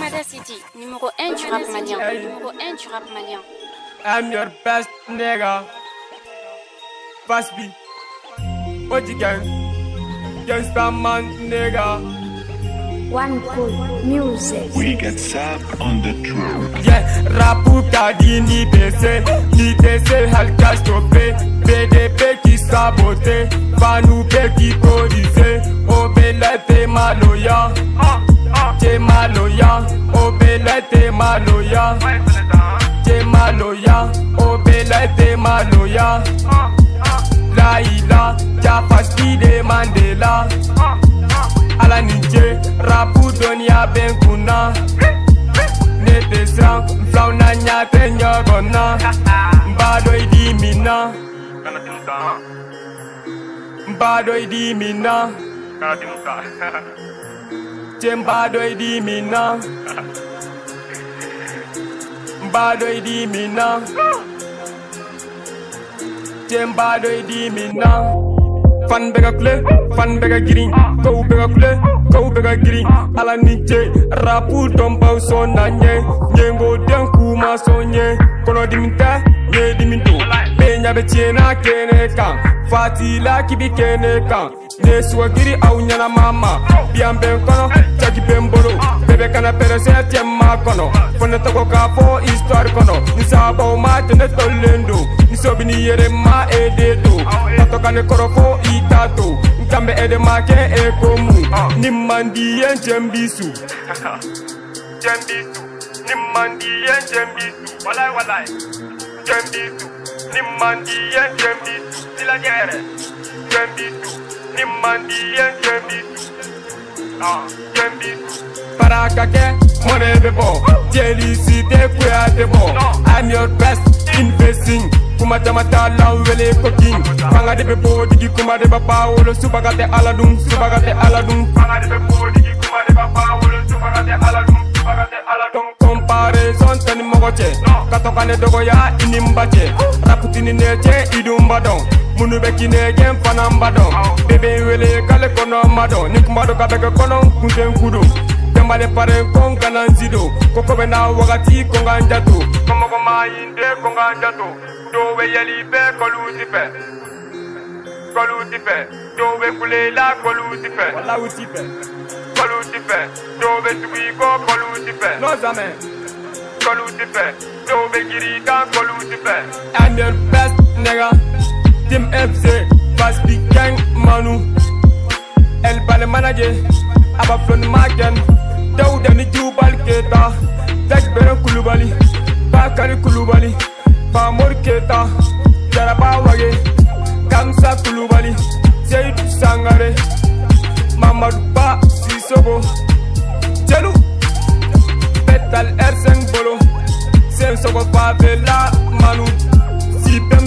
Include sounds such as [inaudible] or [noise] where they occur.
Armada City, numéro 1 du rap malien. Numéro 1 du rap malien. I'm your best nigga. Fast B. What you gang? Gangsta man nigga. One cool music. We get sap on the track. Yeah, rapu kadi ni BC. Ni DC halka stoppé. BDP qui saboté. Pe qui codisé. Obele te maloya. Te maloya. Obele te maloya. Te maloya. Obele te maloya. Laila, Jafasti de Mandela. Ala ninje, rapu doniya ben kunna. Ne te siran, filaw na ɲa tɛ ɲɔgɔn na. N b'a dɔn i di min na. N b'a dɔn i di min na. [laughs] chém ba đôi đi mina ba đôi đi mina chém ba đôi đi mình na fan bega kule fan bega girin kow bega kule bê bega girin ala ni ce rapu dɔnbaw sɔn na ɲɛ ɲɛngoden kuma sɔn ɲɛ kɔnɔdimi tɛ ɲɛdimi don bɛɛ ɲa bɛ tiɲɛ n'a kɛnɛ kan fatila k'i bi kɛnɛ kan ne sugagiri aw ɲɛnama ma. Biyan bɛ n kɔnɔ, jagi bɛ n kana pɛrɛsɛ cɛ ma kɔnɔ. Fɔ ne tɔgɔ k'a fɔ kɔnɔ, ni sabaw ma tɛ ne tɔlen don, ni sobini yɛrɛ ma ede don. Tatɔ ka ne fo i t'a to, n kan bɛ ede ma kɛ e ko mun. Ni man di ye n cɛ n ni man di ye n cɛ n ni para kake money be bon jelicité kuya te bon i'm your best investing kuma jamata lan wele ko king fanga de be bo digi kuma de ba bawolo subaga te ala dum subaga te ala dum fanga de be bo digi kuma de ba bawolo subaga te ala dum subaga te ala dum comparaison tani mogo cɛ ka to ka ne dogoya i ni n ba cɛ raputini ne cɛ i dun ba dɔn minnu bɛ k'i nɛgɛ n fana n ba dɔn bɛɛ bɛ n wele k'ale kɔnɔ ma dɔn ni kuma dɔ ka pare kon Koko be na wakati kon gan jato Komogo ma yinde kon gan jato Do we yeli fe kolu ti fe Kolu ti fe Do we kule la kolu ti fe Wala uti fe Kolu ti fe Do we sugi ko kolu ti fe No jamais Kolu ti fe Do we giri kan kolu ti fe I'm your best nigga Team FC Fast big gang manu. El bale manager Aba flon maken Dawuda ni Jubal Keta Dagbere Kulubali Bakari Kulubali Famor Keta Jaraba Wage. Kamsa Kulubali Seydou Sangare. Mamadou Ba Sissoko Jelu. Petal Ersen Bolo. Sensoko Favela Manu. Sipem